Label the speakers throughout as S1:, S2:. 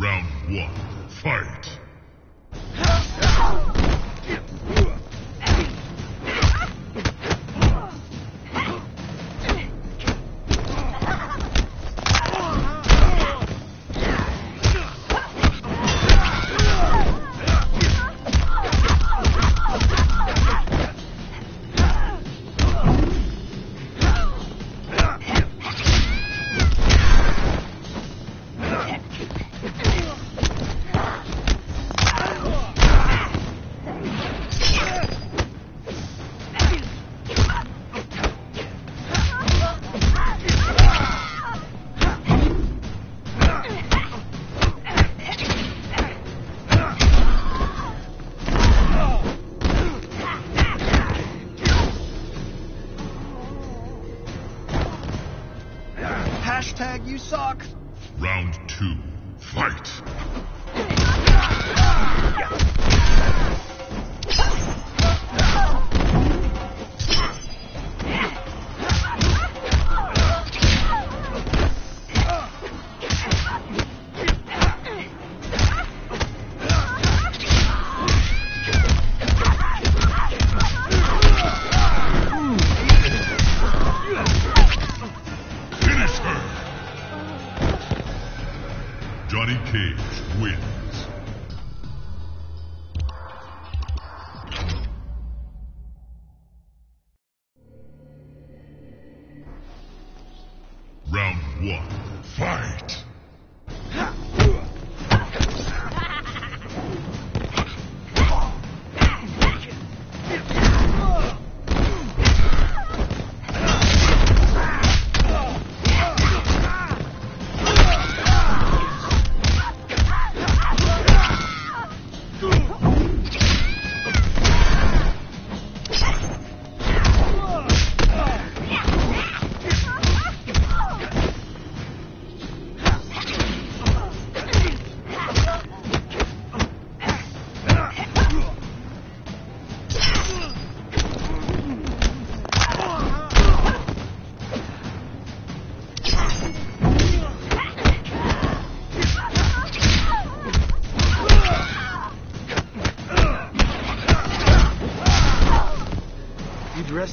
S1: Round one, fight.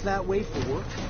S2: That way for work?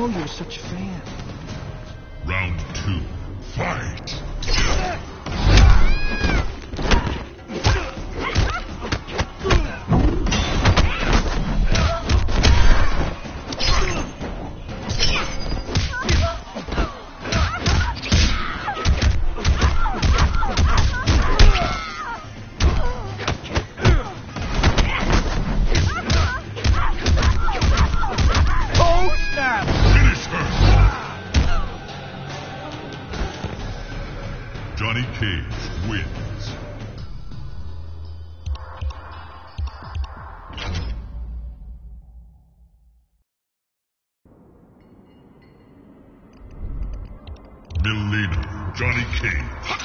S2: Know you're such
S1: Johnny Cage wins. Mileena, Johnny Cage.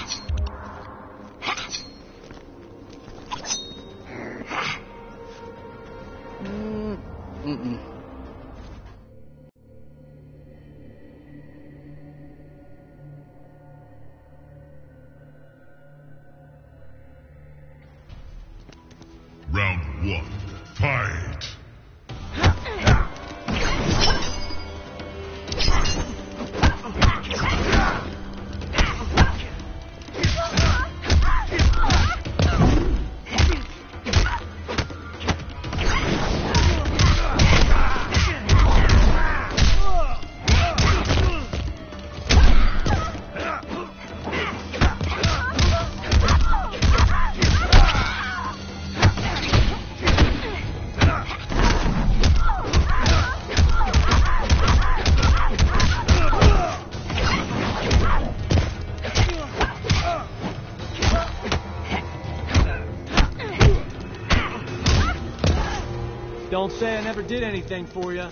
S2: Don't say I never did anything for you.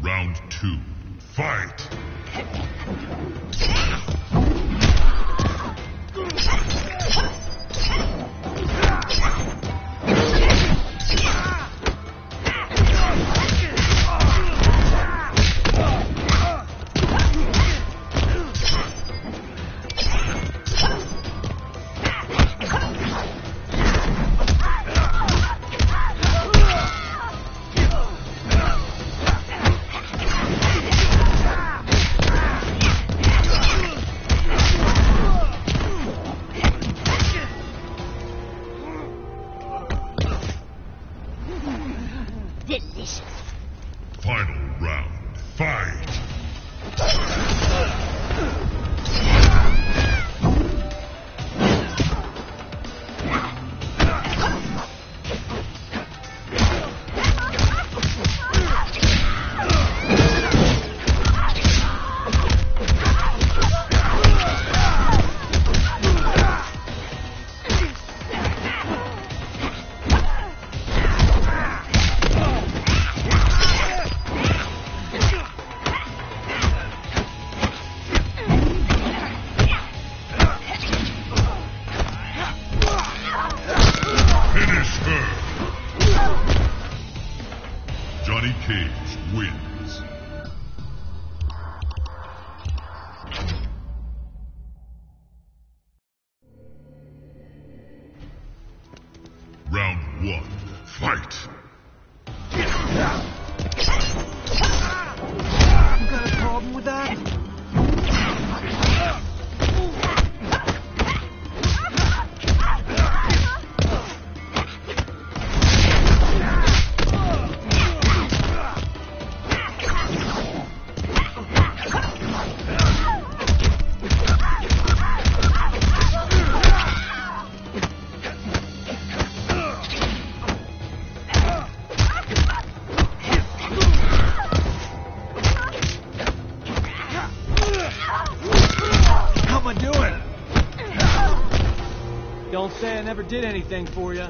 S1: Round two. Fight!
S2: Say I never did anything for you.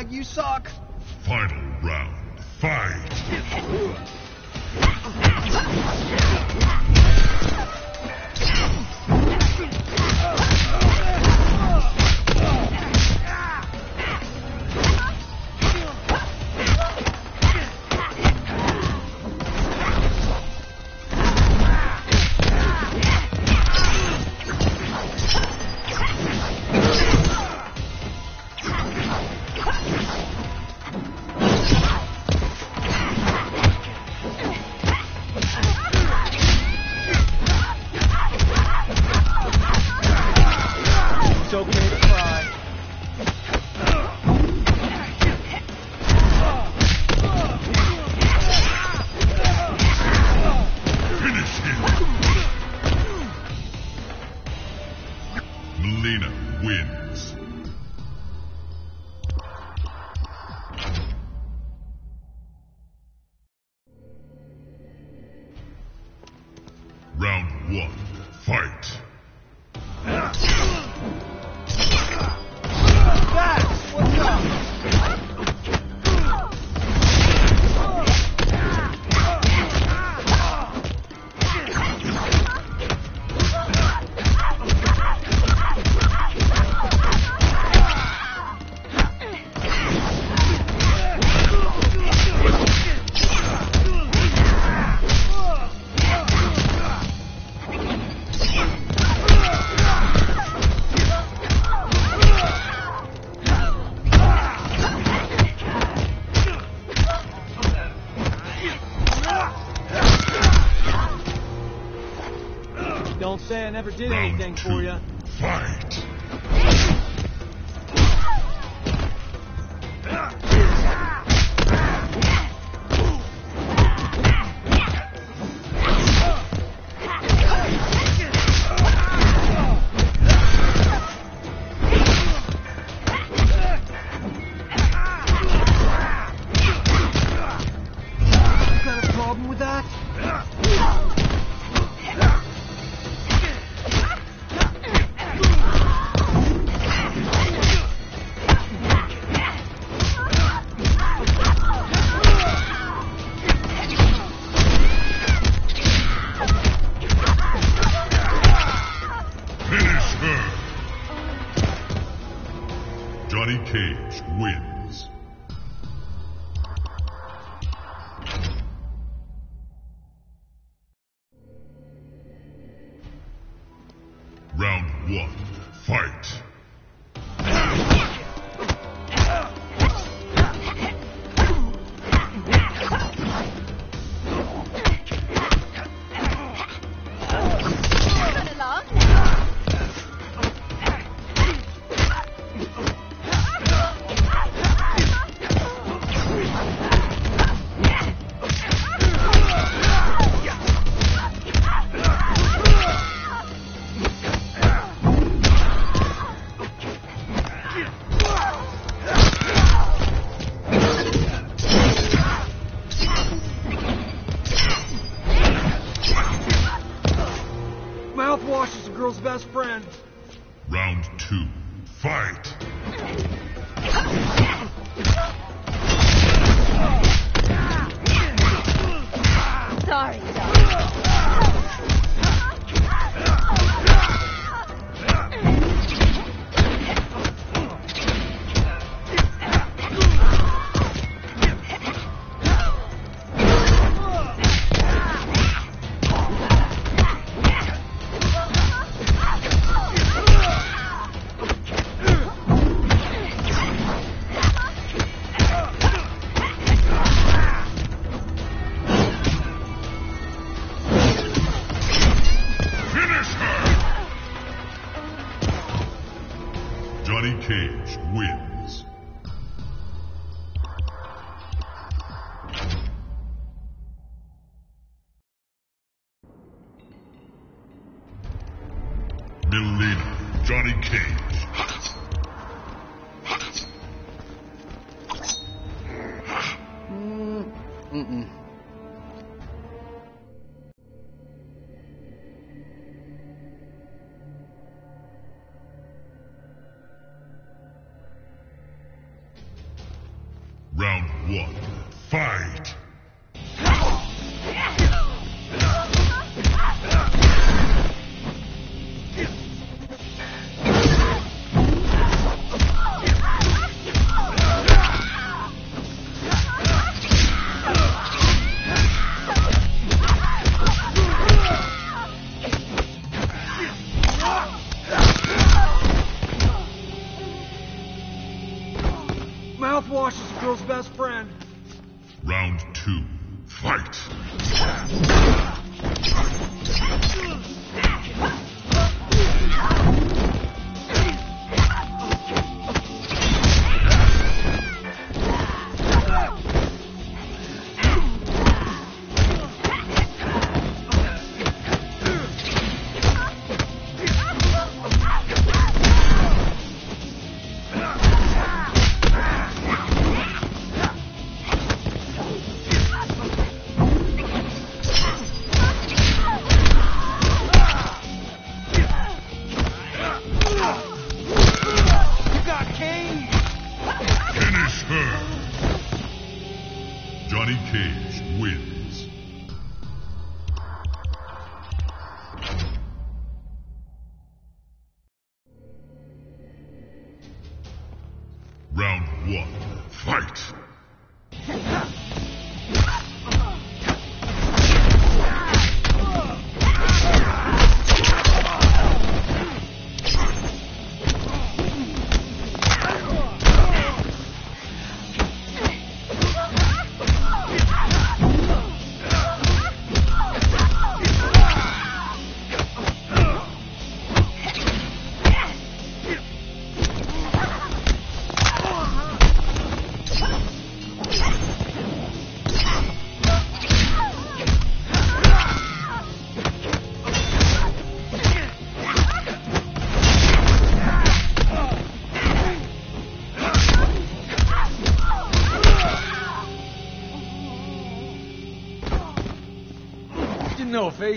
S1: Hashtag you suck. Never did anything for you.
S2: Round one, fight.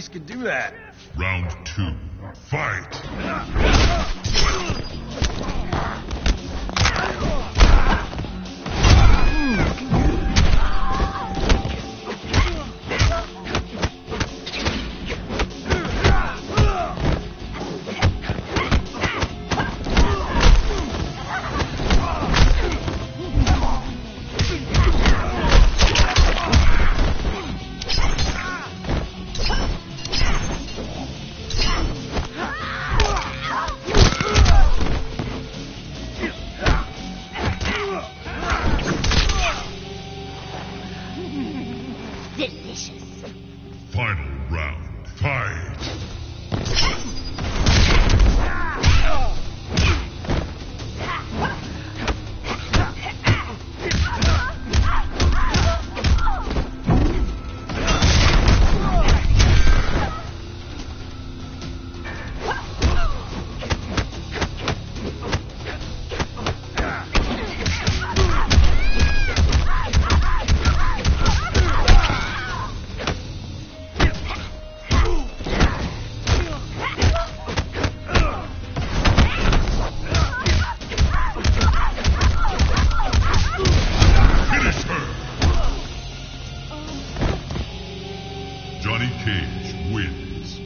S2: Could do that.
S1: Round two, fight! Wins.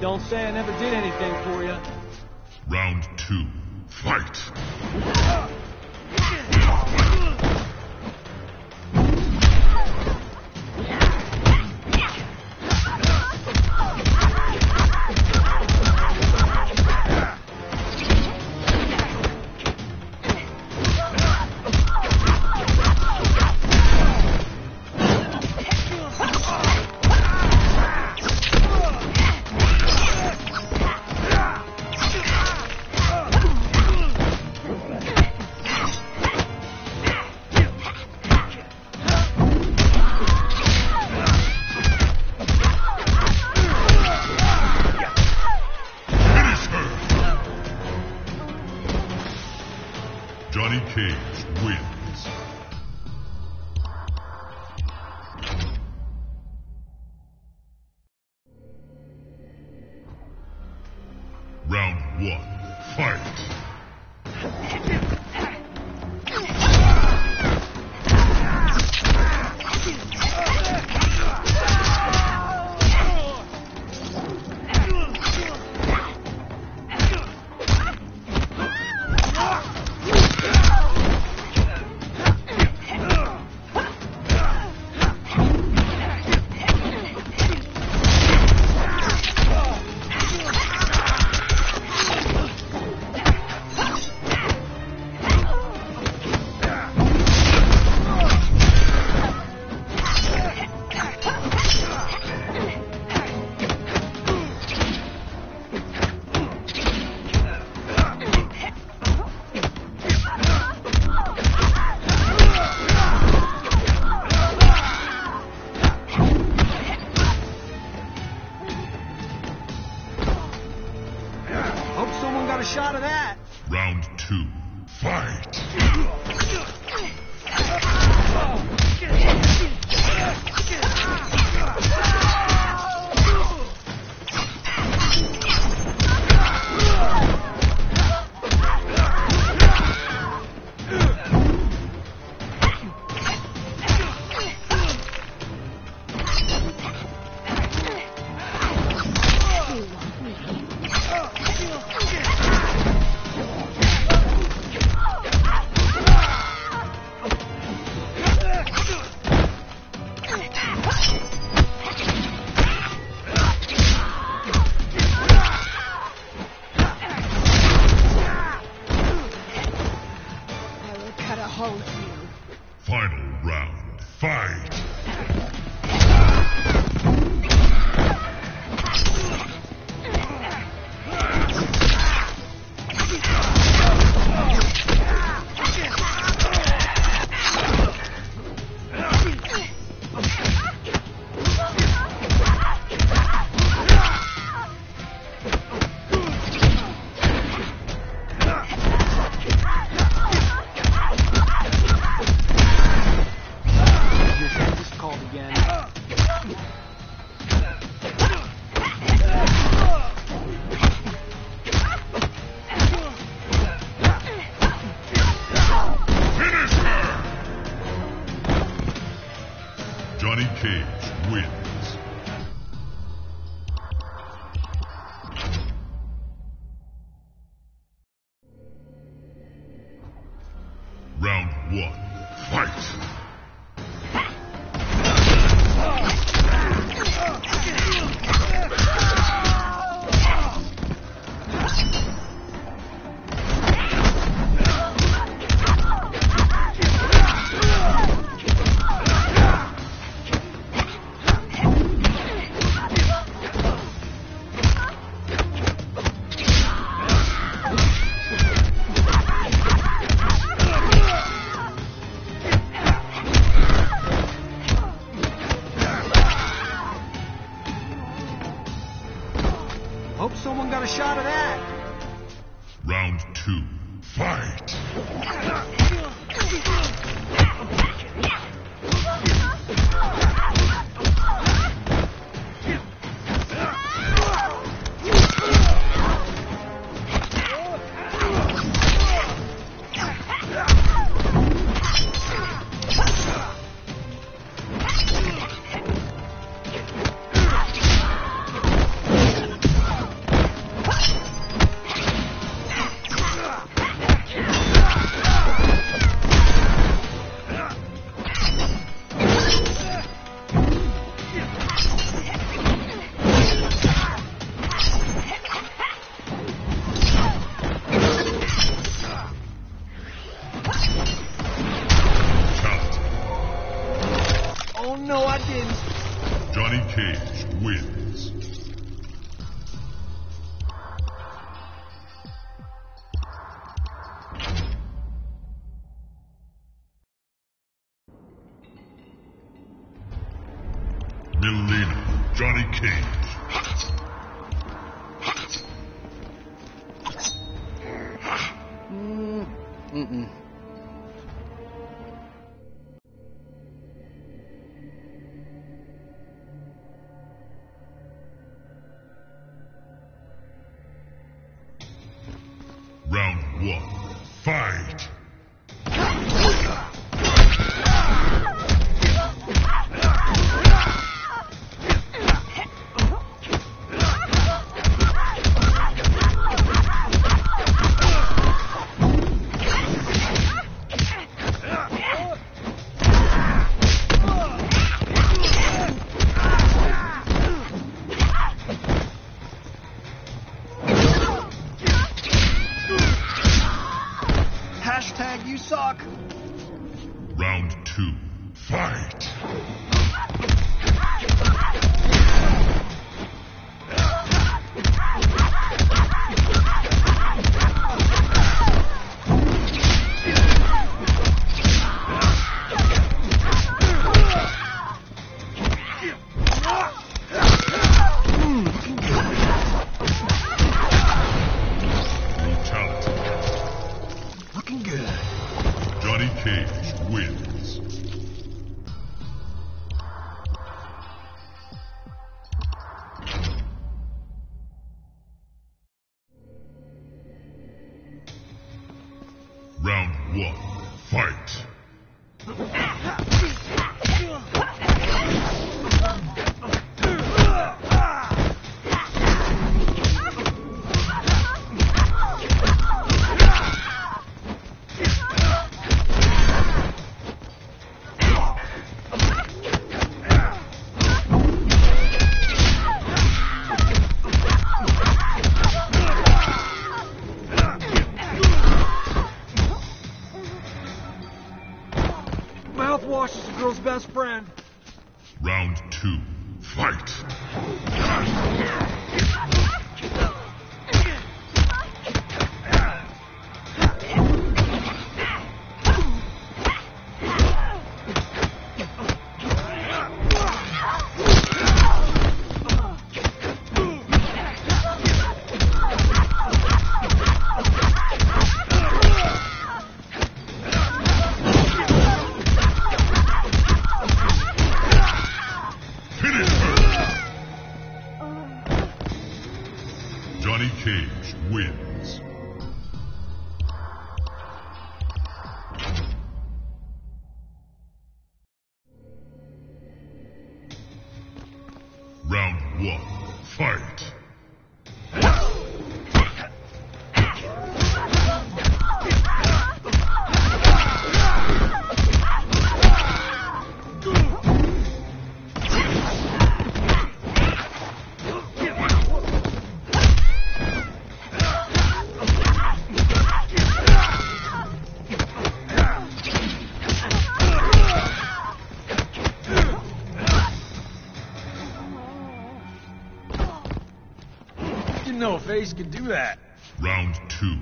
S2: Don't say I never did anything for you.
S1: Round two, fight.
S2: shot of that.
S1: Round
S2: Wash is the girl's best friend.
S1: Round two, fight.
S2: could do that.
S1: Round two.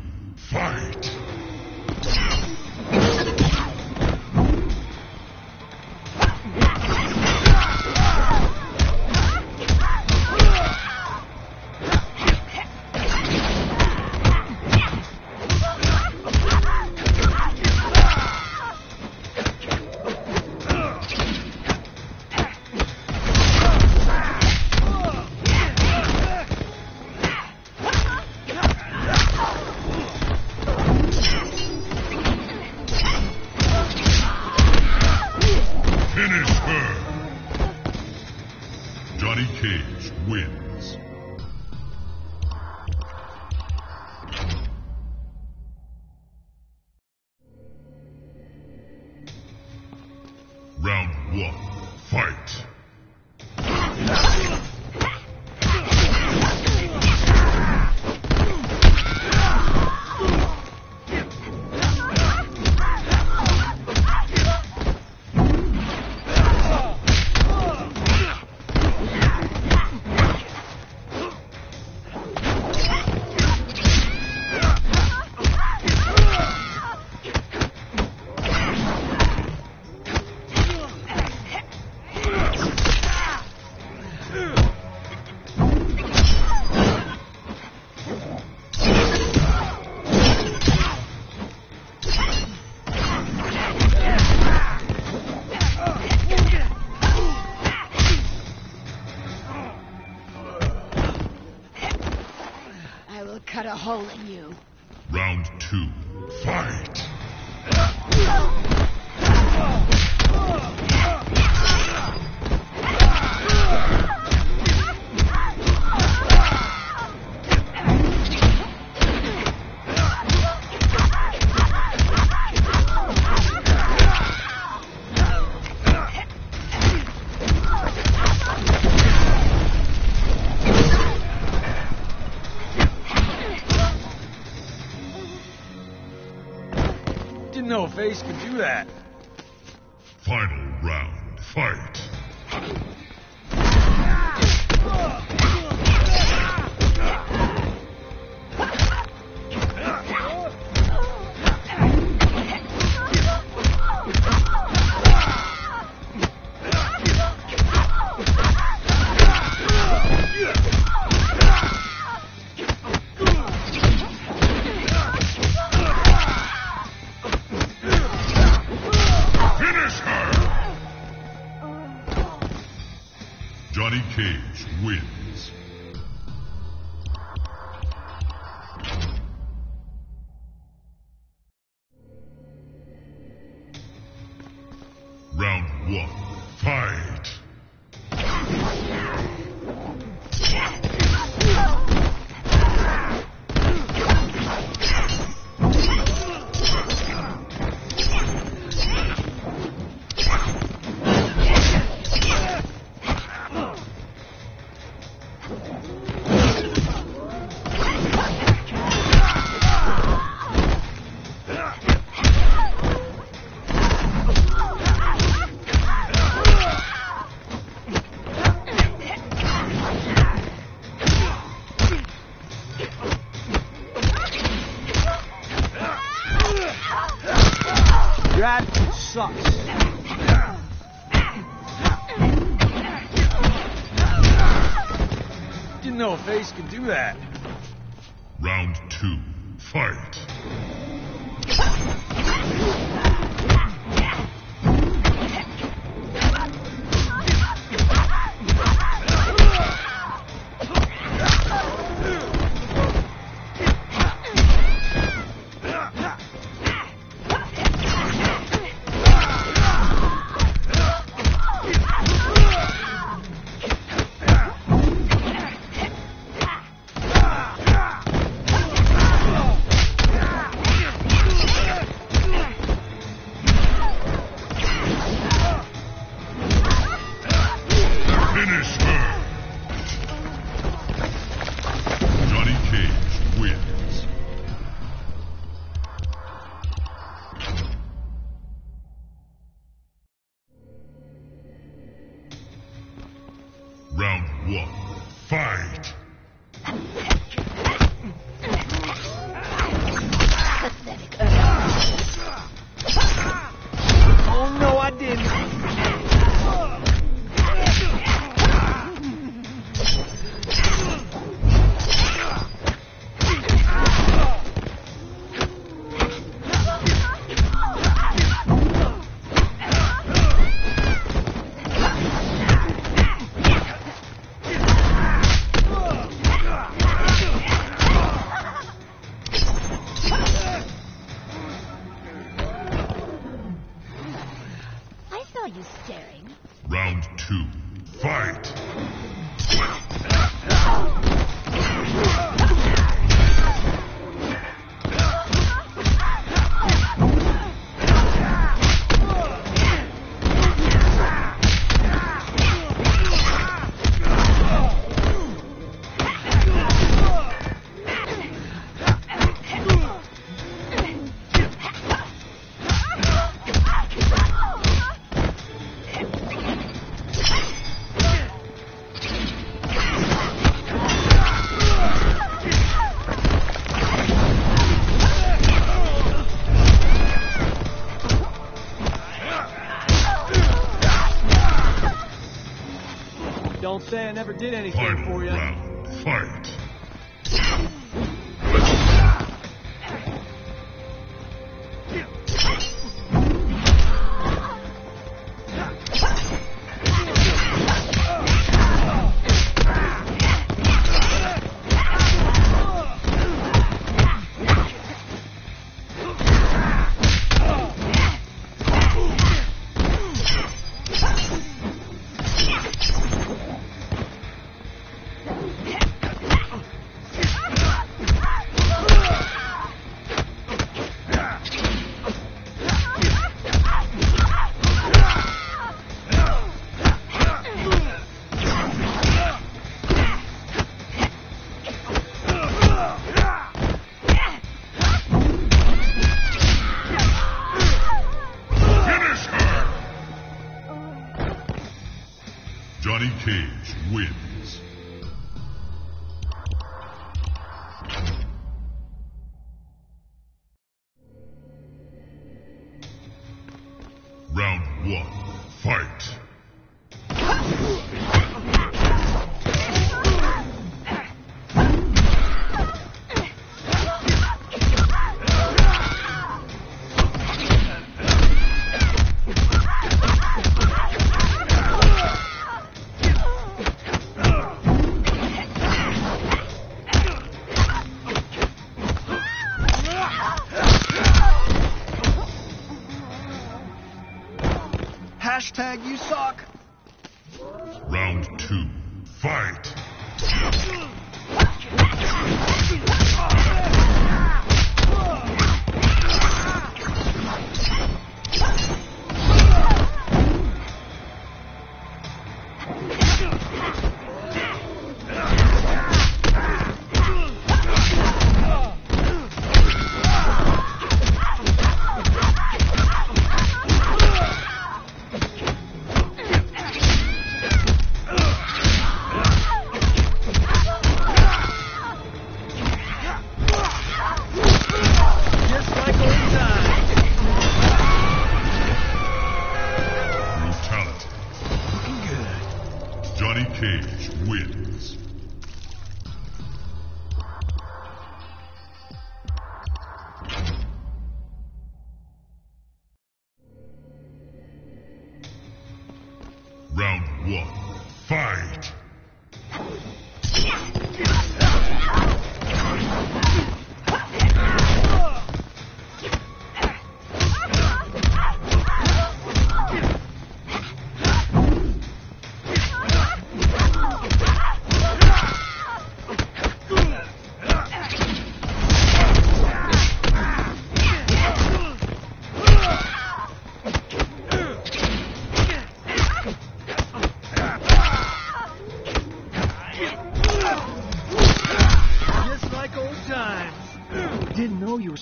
S1: face could do that. Don't say I never did anything
S2: Final
S1: for you.
S2: Round. Fight.
S1: You suck.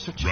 S1: Such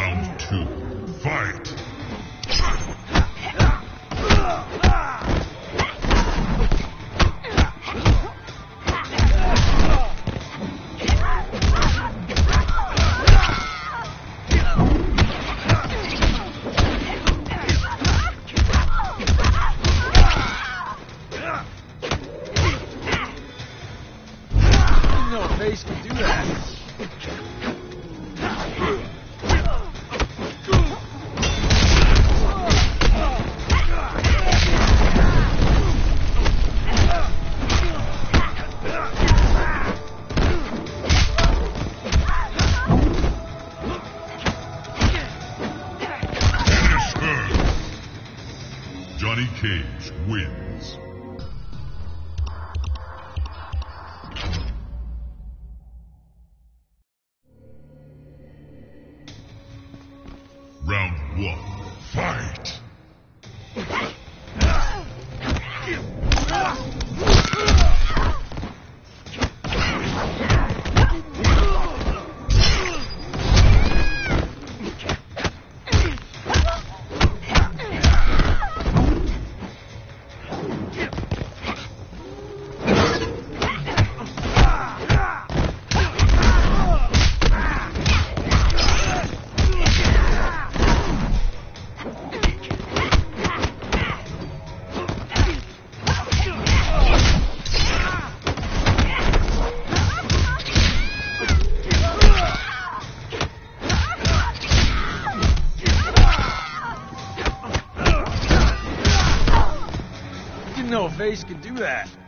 S1: do that.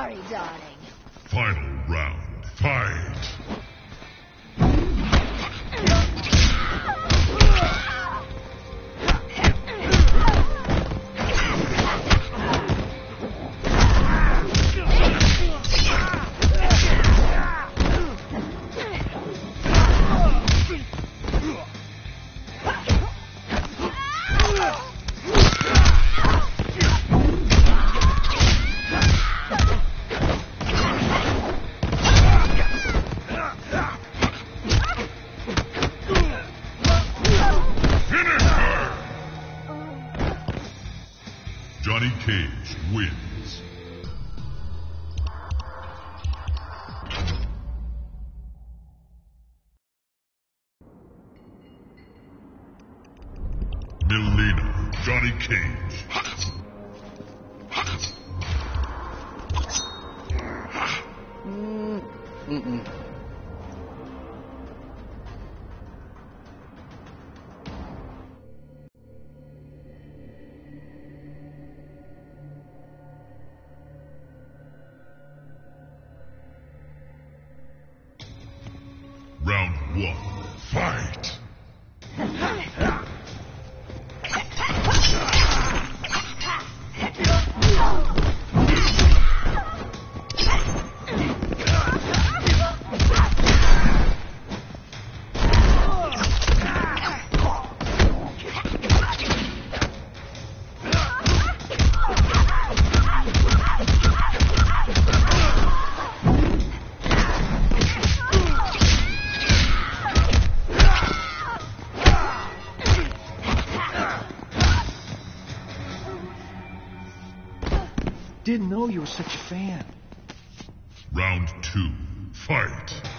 S3: Sorry, darling.
S1: Final round, fight! I
S2: didn't know you were such a fan.
S1: Round two, fight!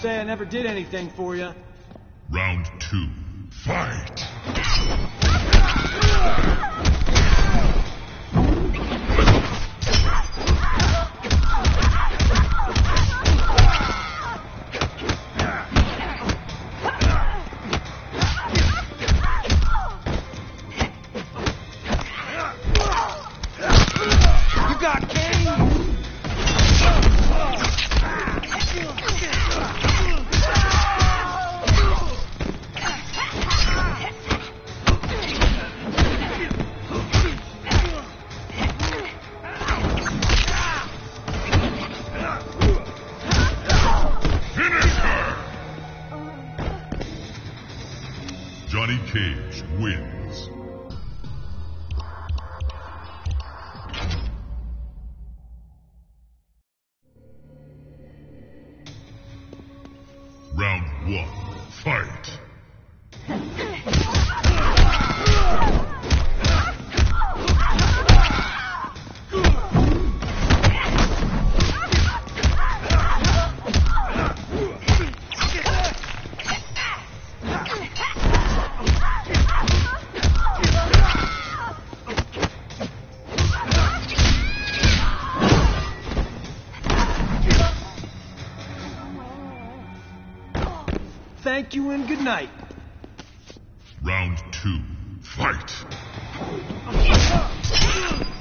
S2: Say I never did anything for you.
S1: Round two,
S2: Thank you and good night.
S1: Round two, fight. Oh,